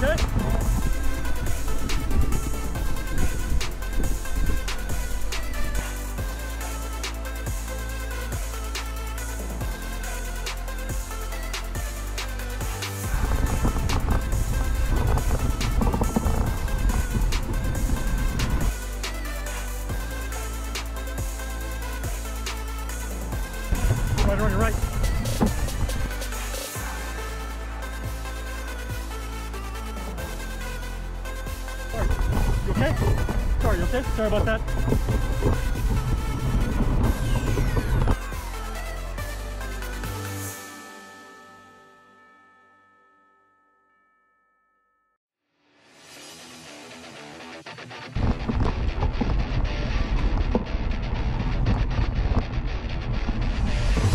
okay? You okay? Sorry about that.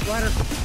Rider.